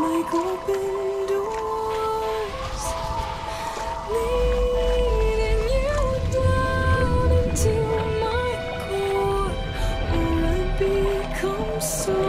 like open doors, leading you down into my core, or I become so.